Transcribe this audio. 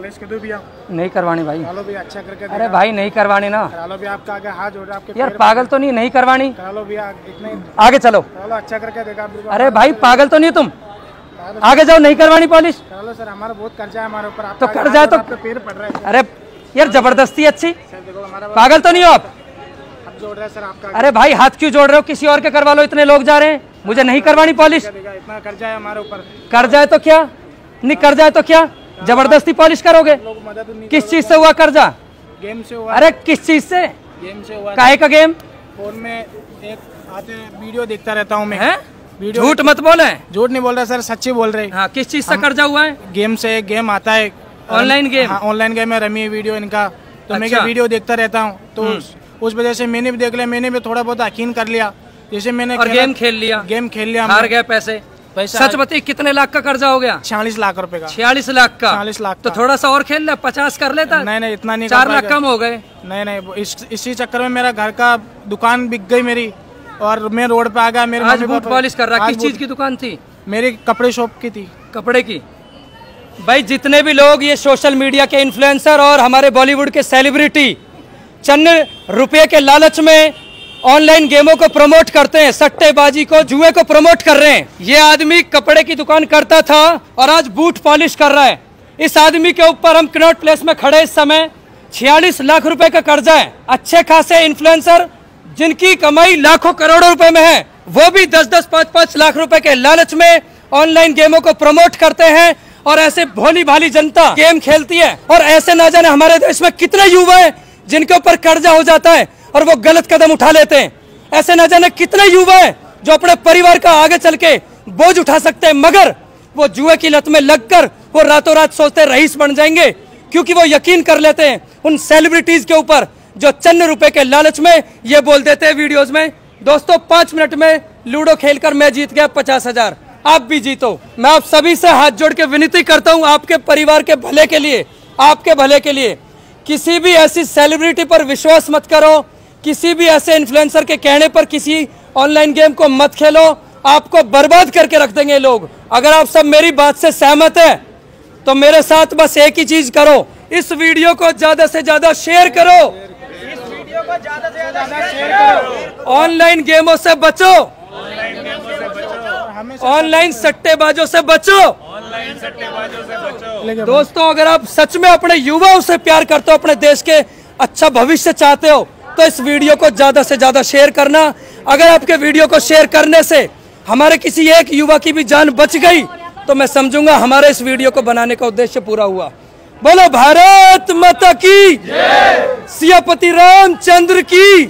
दो भैया। नहीं करवानी भाई। करा लो भैया अच्छा करके अरे भाई नहीं करवानी ना। करा लो भैया आपका आगे हाथ जोड़ आपके यार पागल तो नहीं नहीं करवानी। करा लो भैया इतने आगे चलो। करा लो अच्छा करके देखा अरे भाई पागल तो नहीं तुम। आगे जाओ नहीं करवानी पॉलिश। करा लो सर हमारा बहुत कर्जा है हमारे ऊपर। तो कर्जा है तो- पैर पड़ रहा है अरे यार ज़बरदस्ती अच्छी। पागल तो नहीं हो आप। जोड़ रहे सर आपका अरे भाई हाथ क्यों जोड़ रहे हो? किसी और के करवा लो इतने लोग जा रहे हैं। मुझे नहीं करवानी पॉलिश। इतना कर्जा है हमारे ऊपर। कर जाए तो क्या? नहीं कर जाए तो क्या? ज़बरदस्ती पॉलिश करोगे? किस चीज़ से हुआ कर्जा? गेम से हुआ। अरे किस चीज़ से? गेम से हुआ। काहे का गेम? फ़ोन में एक आते वीडियो देखता रहता हूँ मैं। है? झूठ मत बोले। झूठ नहीं बोल रहा सर सच्ची बोल रहे। हाँ किस चीज़ से कर्जा हुआ है? गेम से एक गेम आता है। Online game? हाँ ऑनलाइन गेम है रमी वीडियो इनका। तो मैं अच्छा। वीडियो देखता रहता हूँ? तो उस, उस वजह से मैंने भी देख लिया मैंने भी थोड़ा बहुत यकीन कर लिया। जैसे मैंने और गेम खेल लिया। गेम खेल लिया हार गए पैसे। पैसा सच बताइए कितने लाख का कर्जा हो गया? छियालीस लाख रुपए का। छियालीस लाख का? 46 लाख तो थोड़ा सा और खेल ले पचास कर लेता नहीं नहीं इतना नहीं चार लाख कम हो गए। नहीं नहीं इस, इसी चक्कर में मेरा घर का दुकान बिक गई मेरी और मैं रोड पे आ गया मेरे आज बूट पॉलिश कर रहा किस चीज़ की दुकान थी? मेरी कपड़े शॉप की थी। कपड़े की। भाई जितने भी लोग ये सोशल मीडिया के इन्फ्लुएंसर और हमारे बॉलीवुड के सेलिब्रिटी चंद रुपए के लालच में ऑनलाइन गेमों को प्रमोट करते हैं, सट्टेबाजी को, जुए को प्रमोट कर रहे हैं। ये आदमी कपड़े की दुकान करता था और आज बूट पॉलिश कर रहा है। इस आदमी के ऊपर हम कनॉट प्लेस में खड़े इस समय छियालीस लाख रुपए का कर्जा है। अच्छे खासे इन्फ्लुएंसर जिनकी कमाई लाखों करोड़ों रुपए में है, वो भी दस दस पाँच पाँच लाख रुपए के लालच में ऑनलाइन गेमों को प्रमोट करते हैं और ऐसे भोली भाली जनता गेम खेलती है। और ऐसे ना जाने हमारे देश में कितने युवा है जिनके ऊपर कर्जा हो जाता है। और वो गलत कदम उठा लेते हैं। ऐसे ना जाने कितने युवा हैं जो अपने परिवार का आगे चल के बोझ उठा सकते हैं, मगर वो जुए की लत में लगकर वो रातों रात सोचते रईस बन जाएँगे, क्योंकि वो यकीन कर लेते हैं उन सेलिब्रिटीज के ऊपर जो चंद रुपए के लालच में ये बोल देते हैं वीडियोस में, दोस्तों, पाँच मिनट में लूडो खेलकर मैं जीत गया पचास हज़ार। आप भी जीतो। मैं आप सभी से हाथ जोड़ के विनती करता हूँ आपके परिवार के भले के लिए, आपके भले के लिए। किसी भी ऐसी सेलिब्रिटी पर विश्वास मत करो। किसी भी ऐसे इन्फ्लुएंसर के कहने पर किसी ऑनलाइन गेम को मत खेलो। आपको बर्बाद करके रख देंगे लोग। अगर आप सब मेरी बात से सहमत है तो मेरे साथ बस एक ही चीज़ करो। इस वीडियो को ज़्यादा से ज़्यादा शेयर करो। ऑनलाइन गेमों से बचो। ऑनलाइन सट्टेबाजों से बचो। दोस्तों, अगर आप सच में अपने युवाओं से प्यार करते हो, अपने देश के अच्छा भविष्य चाहते हो तो इस वीडियो को ज़्यादा से ज़्यादा शेयर करना। अगर आपके वीडियो को शेयर करने से हमारे किसी एक युवा की भी जान बच गई तो मैं समझूँगा हमारे इस वीडियो को बनाने का उद्देश्य पूरा हुआ। बोलो, भारत माता की सियापति रामचंद्र की